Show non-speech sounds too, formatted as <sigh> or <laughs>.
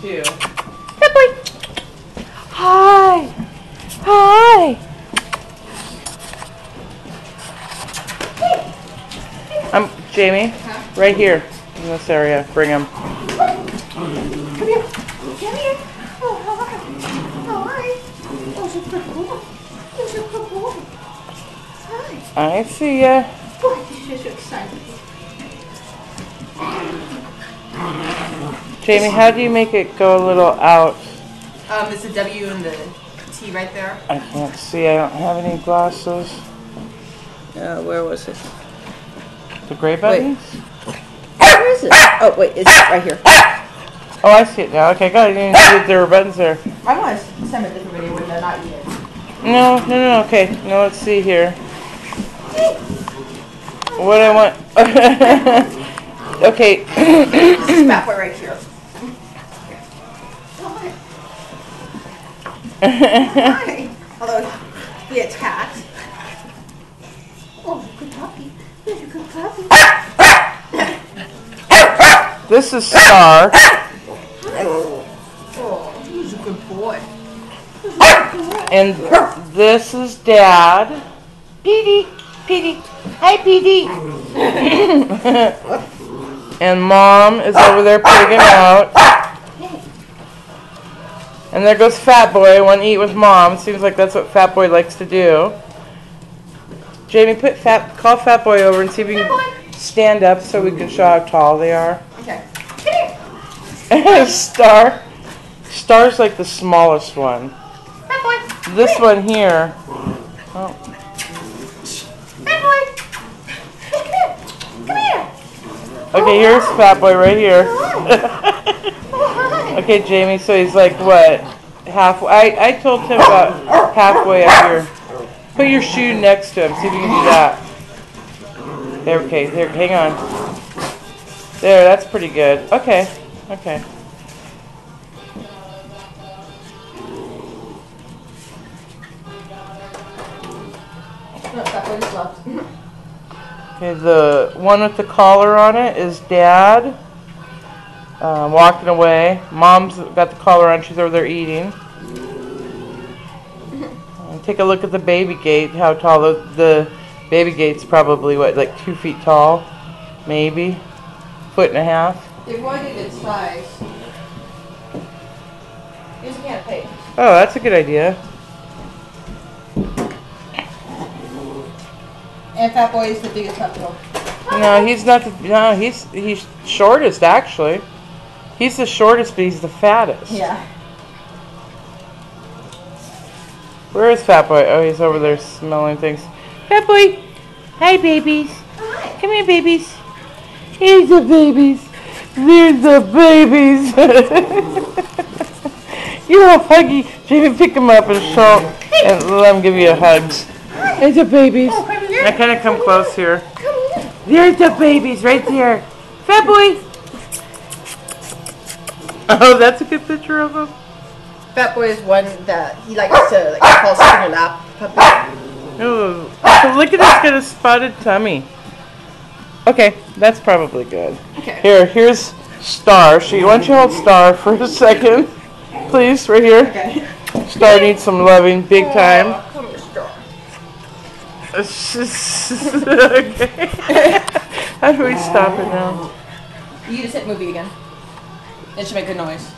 too. Fat boy. Hi. Hi. I'm Jamie. Right here in this area. Bring him. Come here. Come here. Oh, hi. Oh, hi. Oh, so cool. Oh, so cool. Hi. I see ya. Boy, this is so exciting. Jamie, how do you make it go a little out? Um, it's the W and the T right there. I can't see. I don't have any glasses. Uh, where was it? The gray buttons? Where is it? Oh, wait, it's right here. Oh, I see it now. Okay, good. I didn't see that there were buttons there. I want to send a different video when they're not yet. No, no, no. Okay, now let's see here. What I want. <laughs> okay. This is Fat Boy right here. Hi. Although he attacked. Oh, good puppy. Here's a good puppy. this is Star. Oh, he's a good boy. And this is Dad. Petey. Petey. Hi, Petey. <laughs> and Mom is over there pigging out. And there goes Fat Boy. Want to eat with Mom. Seems like that's what Fat Boy likes to do. Jamie, put Fat, call Fat Boy over and see if you can stand up so we can show how tall they are. Okay. <laughs> Star. Star's like the smallest one. Fat boy. This one here. Oh. Fat boy. Come here. Come here. Okay, here's Fat Boy right here. <laughs> Okay, Jamie, so he's like what? Half. I, I told him about halfway up here. Put your shoe next to him. See if you can do that. There, okay, there, hang on. There, that's pretty good. Okay, okay. Okay, the one with the collar on it is Dad. Um, walking away. Mom's got the collar on. She's over there eating. <laughs> Take a look at the baby gate. How tall the, the baby gate's probably what, like two feet tall, maybe, foot and a half. They wanted its size. Here's a can of paint. Oh, that's a good idea. And Fat Boy is the biggest puppy. No, he's not. The, no, he's he's shortest actually. He's the shortest, but he's the fattest. Yeah. Where is Fat Boy? Oh, he's over there smelling things. Fat Boy! Hi, babies. Come here, babies. Here's the babies. There's the babies. <laughs> You're a huggy. Jamie, pick him up and show and let him give you a hug. There's the babies. Oh, come here. Now kind of come close here. Come here. There's the babies right there. Fat Boy. <laughs> Oh, that's a good picture of him. Fat Boy is one that he likes to like call spinner lap puppy. Ooh, look at this got a spotted tummy. Okay, that's probably good. Okay. Here, here's Star. She, why don't you hold Star for a second, please, right here. Okay. Star needs some loving, big oh, time. Come here, Star. <laughs> okay. <laughs> How do we stop it now? You just hit movie again. It should make a noise.